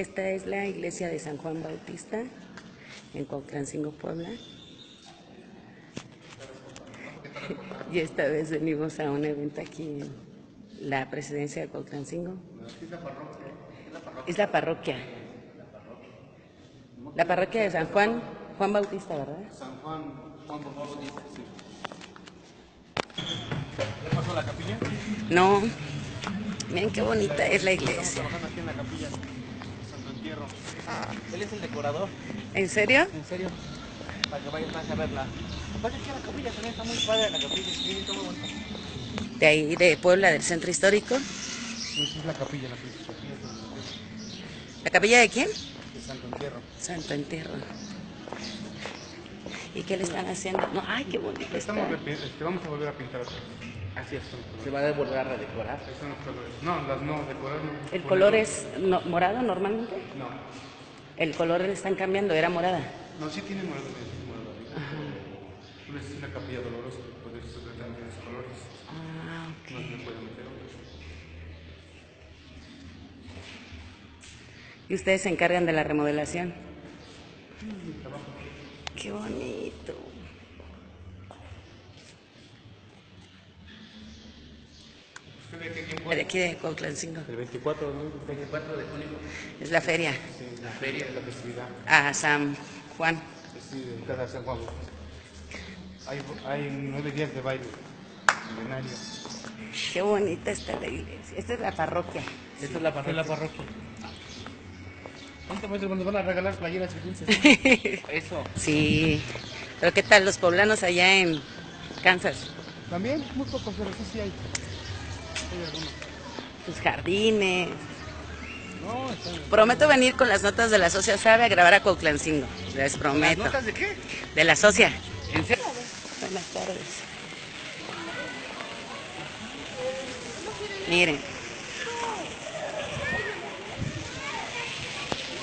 Esta es la iglesia de San Juan Bautista en Cuautlancingo, Puebla. Y esta vez venimos a un evento aquí en la presidencia de Cuautlancingo. Es la parroquia. La parroquia de San Juan, Juan Bautista, ¿verdad? San Juan, Juan Bautista, sí. ¿Ya pasó la capilla? No. Miren qué bonita es la Estamos iglesia. trabajando aquí en la capilla Entierro. Él es el decorador, ¿En serio? en serio. Para que vayan más a verla. Aparte aquí la capilla también está muy padre la capilla, está muy bonita. De ahí, de Puebla, del centro histórico. Sí, es la capilla, la capilla ¿La capilla de quién? de Santo Entierro. Santo Entierro. ¿Y qué le están haciendo? No, ay, qué bonito está. Estamos repi- este, vamos a volver a pintar otra vez. Así es. Se va a volver a redecorar. Ahí están los colores. No, las no, decorar no. ¿El color es no- morado normalmente? No, El color le están cambiando, era morada. no, sí tiene morado, sí tiene morado. Una es una capilla dolorosa, por eso se tratan de esos colores. Ah, No ok. se le puede meter otros. Y ustedes se encargan de la remodelación. Qué bonito. De? De aquí de Cuautlancingo. El 24, ¿no? 24 de junio. Es la feria. Sí, la feria, la festividad. A San Juan. Sí, de cada San Juan. Hay, hay nueve días de baile milenario. Qué bonita está la iglesia. Esta es la parroquia. Esta es la parroquia. la parroquia. ¿Cuánto maestros nos van a regalar playeras y dulces? Eso. Sí. Pero ¿qué tal los poblanos allá en Kansas? También, muy pocos, pero sí, sí hay. Sus jardines. No. Prometo venir con las notas de la socia Sabe a grabar a Cuautlancingo. Les prometo. ¿Notas de qué? De la socia. ¿En serio? Buenas tardes. Miren,